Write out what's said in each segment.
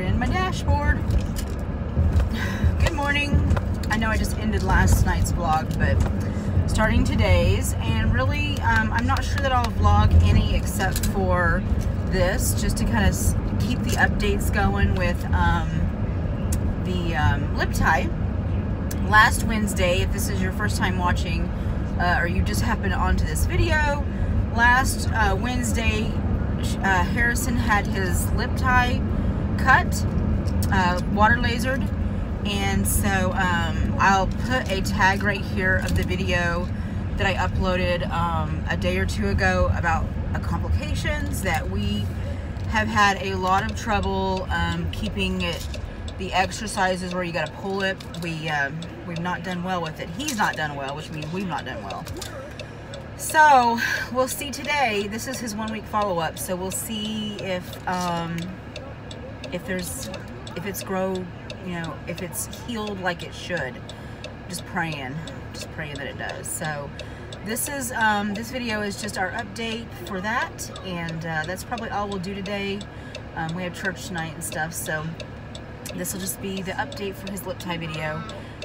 in my dashboard. Good morning. I know I just ended last night's vlog, but starting today's, and really, um, I'm not sure that I'll vlog any except for this, just to kind of keep the updates going with um, the um, lip tie. Last Wednesday, if this is your first time watching, uh, or you just happened onto this video, last uh, Wednesday, uh, Harrison had his lip tie cut, uh, water lasered, and so um, I'll put a tag right here of the video that I uploaded um, a day or two ago about complications that we have had a lot of trouble um, keeping it the exercises where you got to pull it. We um, we've not done well with it. He's not done well which means we've not done well. So we'll see today. This is his one week follow-up. So we'll see if um, if there's if it's grow you know if it's healed like it should just praying just praying that it does. So this is um, this video is just our update for that and uh, that's probably all we'll do today. Um, we have church tonight and stuff so this will just be the update for his lip tie video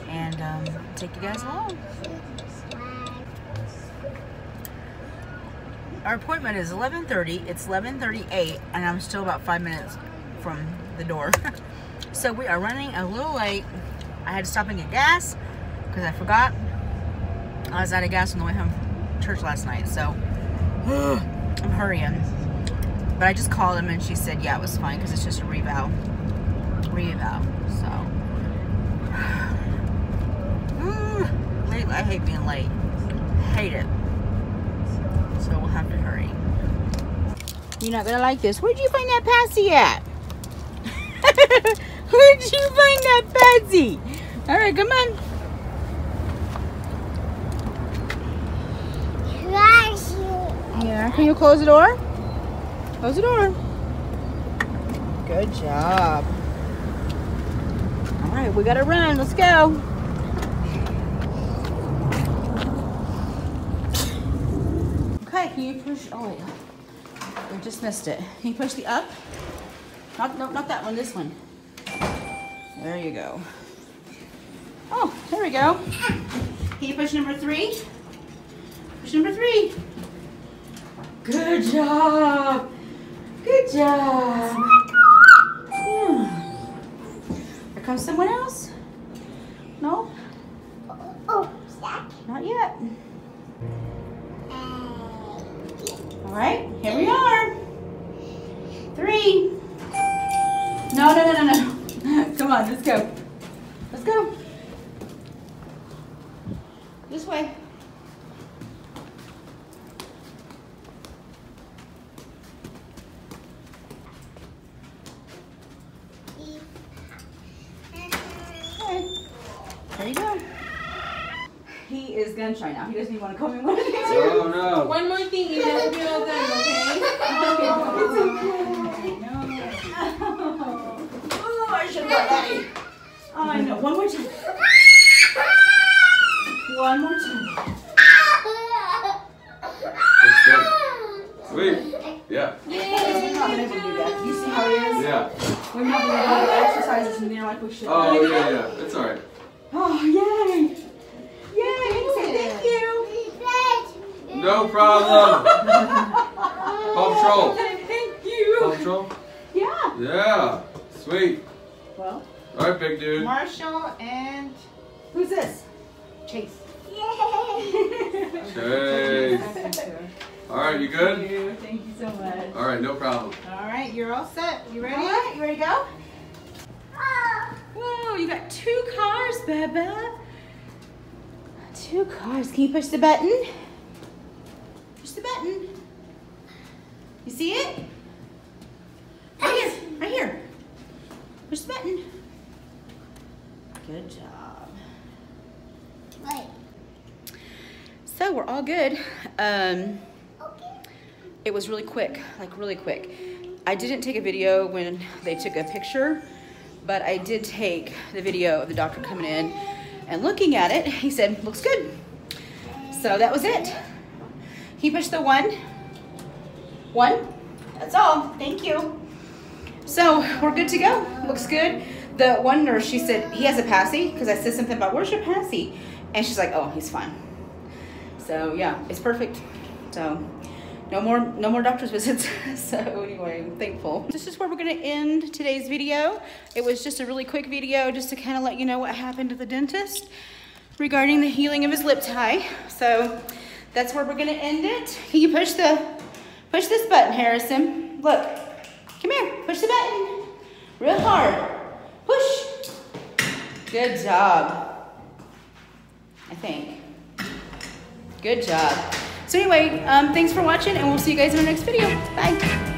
and um, take you guys along. Our appointment is 11:30 it's 11:38 and I'm still about five minutes from the door. So we are running a little late. I had to stop and get gas because I forgot. I was out of gas on the way home from church last night so I'm hurrying. But I just called him and she said yeah it was fine because it's just a reval reval so. Mm, late I hate being late. Hate it. So we'll have to hurry. You're not gonna like this. Where'd you find that passy at Where'd you find that Patsy? All right, come on. Yeah, can you close the door? Close the door. Good job. All right, we gotta run. Let's go. Okay, can you push? Oh wait, we just missed it. Can you push the up? Not, no, not that one, this one. There you go. Oh, there we go. Can you push number three? Push number three. Good job. Good job. Yeah. Here comes someone else. No? Oh, oh Not yet. Uh, All right, Come on, let's go. Let's go. This way. There you go. He is gonna try now. He doesn't even want to come in with me. Oh no. One more thing, you have to be all done, okay? Oh, I should have brought Daddy. I know. One more time. One more time. That's good. Sweet. Yeah. We've not been able to do that. You see how he is? Yeah. We've not been able to exercises in there like we should. Oh yeah, yeah. It's alright. Oh, yay. Yay. Say thank you. No problem. Paw Patrol. Thank Paw you. Patrol. Yeah. Yeah. Sweet. Well, Alright, big dude. Marshall and who's this? Chase. Yay! Chase. Alright, you Thank good? you. Thank you so much. Alright, no problem. All right, you're all set. You ready? All right, you ready to go? Whoa, you got two cars, Baba. Two cars. Can you push the button? Push the button. You see it? Right here. Right here. Push the button. Good job. So we're all good. Um, it was really quick, like really quick. I didn't take a video when they took a picture, but I did take the video of the doctor coming in and looking at it. He said, looks good. So that was it. He pushed the one. One. That's all. Thank you. So we're good to go. Looks good. The one nurse, she said, he has a passy, because I said something about, where's your passy? And she's like, oh, he's fine. So yeah, it's perfect. So no more no more doctor's visits. so anyway, I'm thankful. This is where we're gonna end today's video. It was just a really quick video just to kind of let you know what happened to the dentist regarding the healing of his lip tie. So that's where we're gonna end it. Can you push the push this button, Harrison? Look, come here, push the button. Real hard. Good job. I think. Good job. So anyway, um, thanks for watching and we'll see you guys in our next video. Bye.